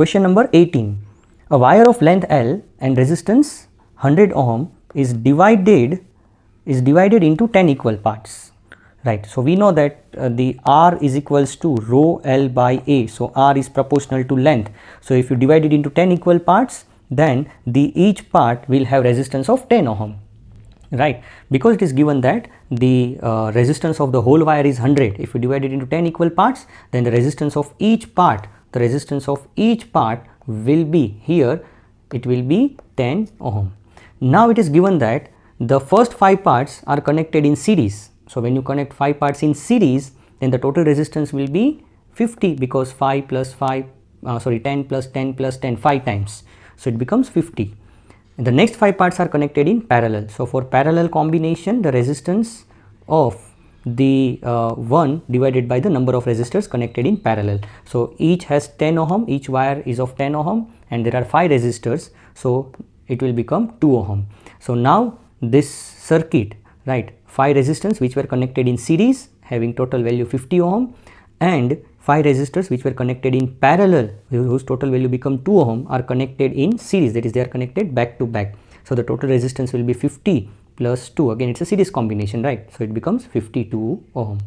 Question number 18. A wire of length L and resistance 100 ohm is divided is divided into 10 equal parts. Right. So, we know that uh, the R is equals to rho L by A. So, R is proportional to length. So, if you divide it into 10 equal parts then the each part will have resistance of 10 ohm right because it is given that the uh, resistance of the whole wire is 100 if you divide it into 10 equal parts then the resistance of each part the resistance of each part will be here it will be 10 ohm. Now it is given that the first 5 parts are connected in series. So when you connect 5 parts in series then the total resistance will be 50 because 5 plus 5 uh, sorry 10 plus 10 plus 10 5 times. So it becomes 50 the next 5 parts are connected in parallel. So, for parallel combination the resistance of the uh, one divided by the number of resistors connected in parallel. So, each has 10 ohm, each wire is of 10 ohm and there are 5 resistors. So, it will become 2 ohm. So, now this circuit right 5 resistors which were connected in series having total value 50 ohm and 5 resistors which were connected in parallel whose total value become 2 ohm are connected in series that is they are connected back to back. So, the total resistance will be 50 plus 2 again it is a series combination right. So, it becomes 52 ohm.